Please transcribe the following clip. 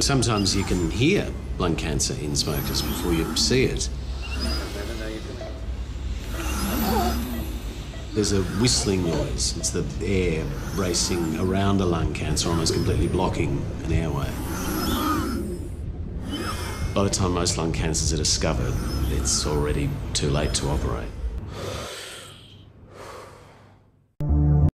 Sometimes you can hear lung cancer in smokers before you see it. There's a whistling noise. It's the air racing around a lung cancer, almost completely blocking an airway. By the time most lung cancers are discovered, it's already too late to operate.